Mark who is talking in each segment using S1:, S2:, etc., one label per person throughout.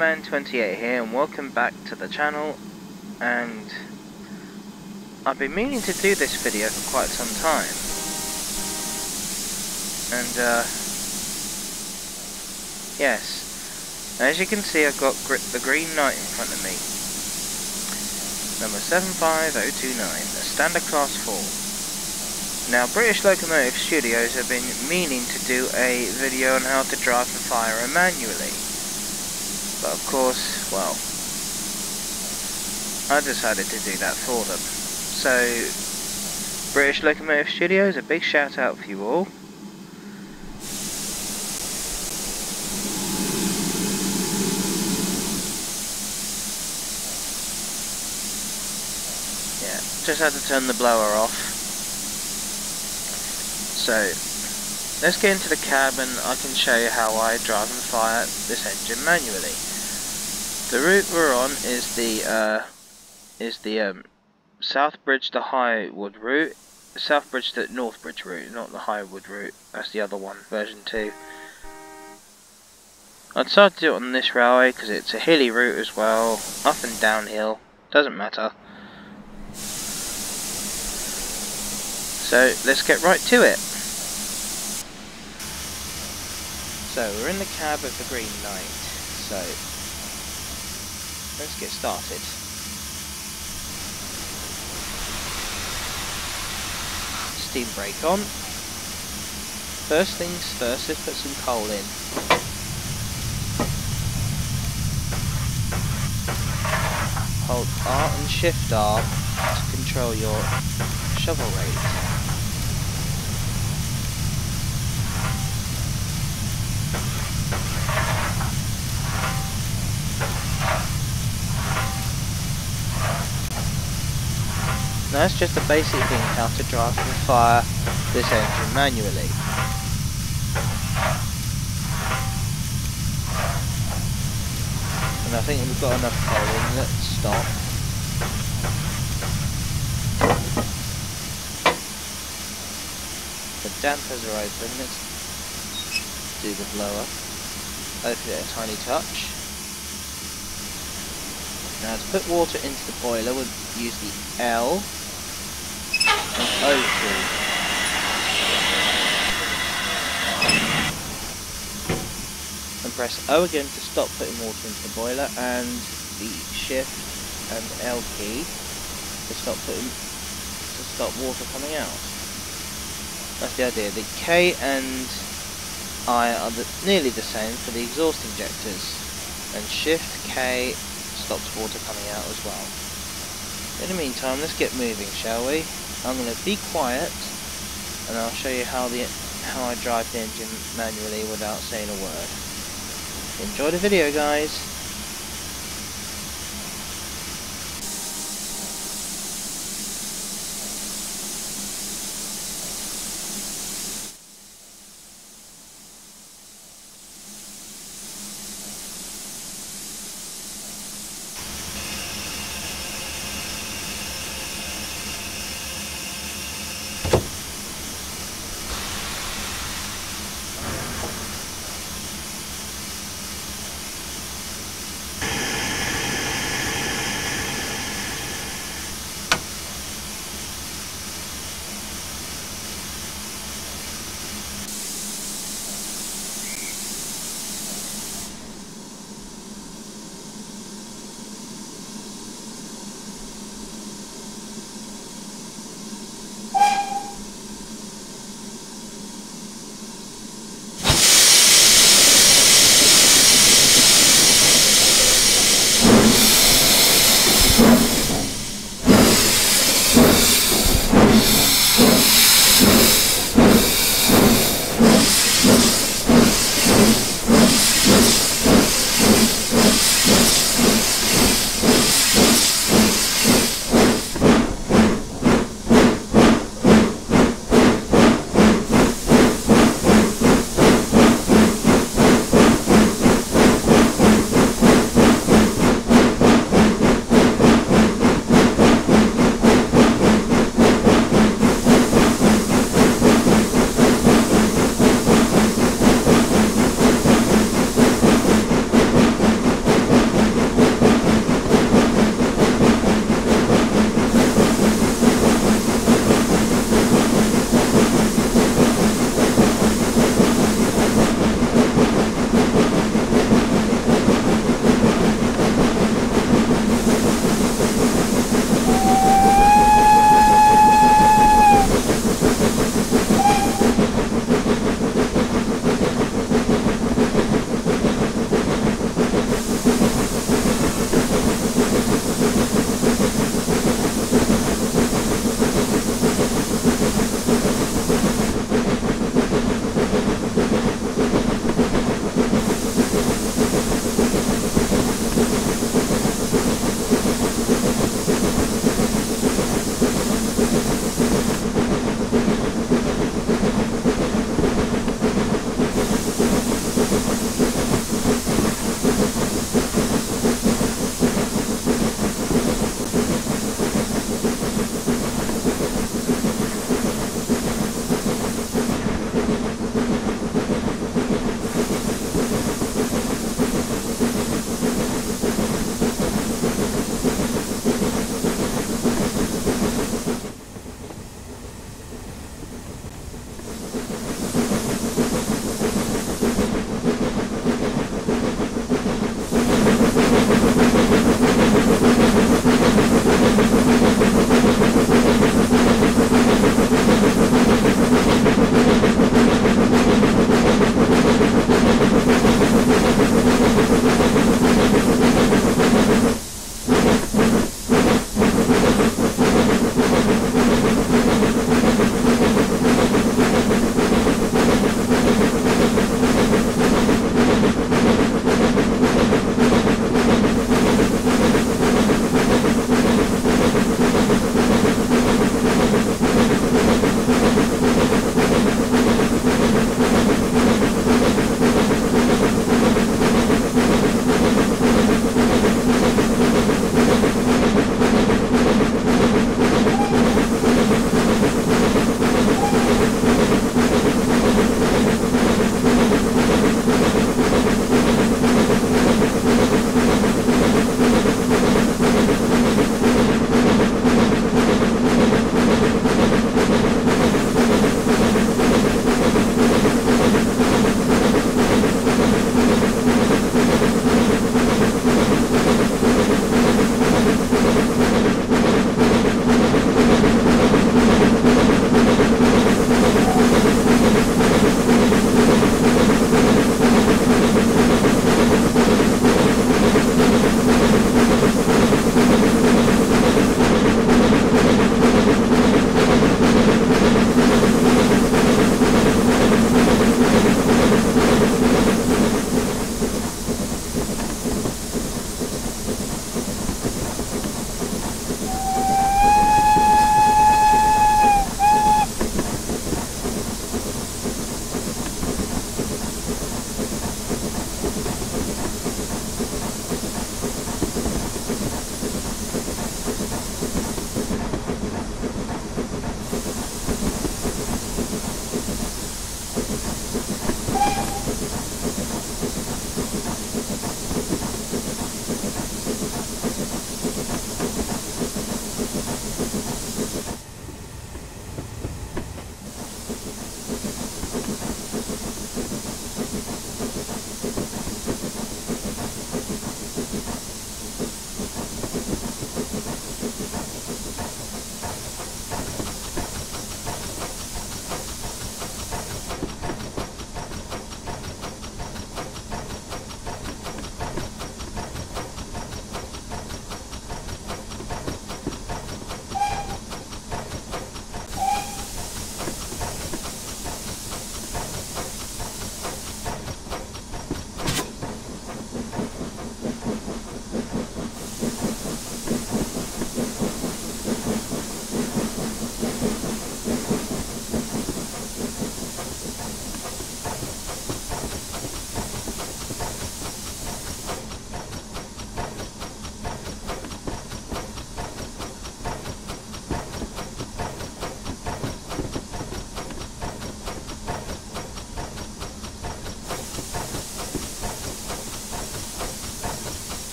S1: Fireman28 here and welcome back to the channel. And I've been meaning to do this video for quite some time. And uh, yes. As you can see I've got the Green Knight in front of me. Number 75029 a standard class 4 now British Locomotive Studios have been meaning to do a video on how to drive and fire manually but of course, well, I decided to do that for them. So, British Locomotive Studios, a big shout out for you all. Yeah, just had to turn the blower off. So, let's get into the cab and I can show you how I drive and fire this engine manually. The route we're on is the uh, is the um, South Bridge to Highwood route, South Bridge to North Bridge route, not the Highwood route. That's the other one, version two. I decided to do it on this railway because it's a hilly route as well, up and downhill. Doesn't matter. So let's get right to it. So we're in the cab of the Green Knight. So let's get started. Steam brake on. First things first, let's put some coal in. Hold R and Shift R to control your shovel rate. Now that's just a basic thing how to drive and fire this engine manually. And I think we've got enough coal in, let's stop. The dampers are open, let's do the blower. Open it a tiny touch. Now to put water into the boiler we'll use the L and press O again to stop putting water into the boiler and the shift and L key to stop putting to stop water coming out. That's the idea. The K and I are the, nearly the same for the exhaust injectors and shift K stops water coming out as well. In the meantime, let's get moving, shall we? I'm going to be quiet, and I'll show you how the how I drive the engine manually without saying a word. Enjoy the video, guys.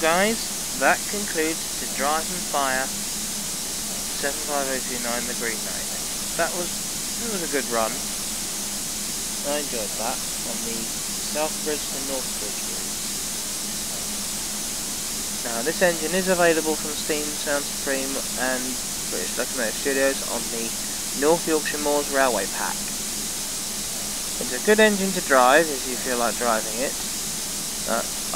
S1: Guys, that concludes the Drive and Fire 75029 the Green Knight. That was, it was a good run. I enjoyed that on the South Bridge to North Bridge route. Now this engine is available from Steam Sounds Supreme and British Locomotive Studios on the North Yorkshire Moors Railway Pack. It's a good engine to drive if you feel like driving it.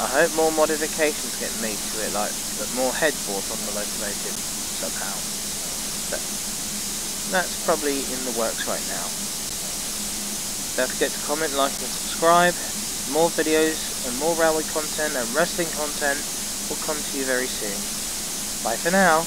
S1: I hope more modifications get made to it, like put more headboards on the locomotive somehow. But that's probably in the works right now. Don't forget to comment, like and subscribe. More videos and more railway content and wrestling content will come to you very soon. Bye for now.